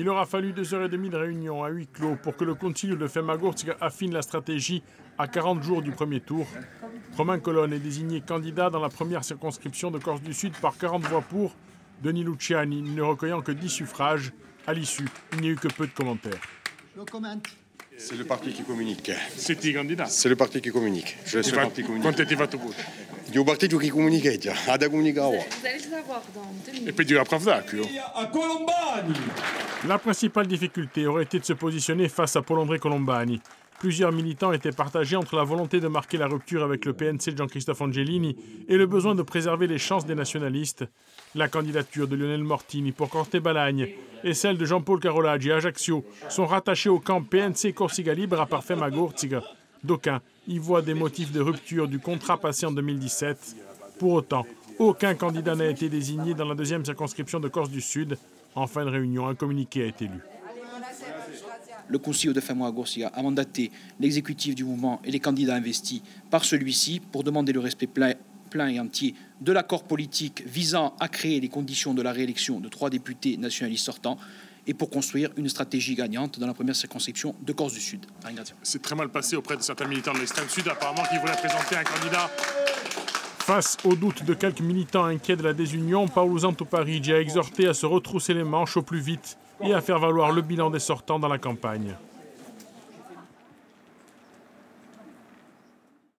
Il aura fallu deux heures et demie de réunion à huis clos pour que le Concilio de Femagorsk affine la stratégie à 40 jours du premier tour. Romain Colonne est désigné candidat dans la première circonscription de Corse du Sud par 40 voix pour, Denis Luciani ne recueillant que 10 suffrages. À l'issue, il n'y a eu que peu de commentaires. C'est le parti qui communique. C'est candidat? C'est le parti qui communique. Je suis le parti communique. Quanto ti fatto voto? Il già. Ha da comunicare. Vous allez le savoir dans deux minutes. E poi la pravda, qui a Colombani. La principale difficulté aurait été de se positionner face à Paul-André Colombani. Plusieurs militants étaient partagés entre la volonté de marquer la rupture avec le PNC de Jean-Christophe Angelini et le besoin de préserver les chances des nationalistes. La candidature de Lionel Mortini pour Corte Balagne et celle de Jean-Paul Carolaggi à Ajaccio sont rattachées au camp PNC Corsica Libre à parfait Magorziga. D'aucuns y voient des motifs de rupture du contrat passé en 2017. Pour autant, aucun candidat n'a été désigné dans la deuxième circonscription de Corse du Sud. En fin de réunion, un communiqué a été lu. Le Conseil de Femois Gorsia a mandaté l'exécutif du mouvement et les candidats investis par celui-ci pour demander le respect plein, plein et entier de l'accord politique visant à créer les conditions de la réélection de trois députés nationalistes sortants et pour construire une stratégie gagnante dans la première circonscription de Corse du Sud. C'est très mal passé auprès de certains militants de l'extrême sud, apparemment, qui voulaient présenter un candidat. Face aux doutes de quelques militants inquiets de la désunion, Paolo Zantoparigi a exhorté à se retrousser les manches au plus vite et à faire valoir le bilan des sortants dans la campagne.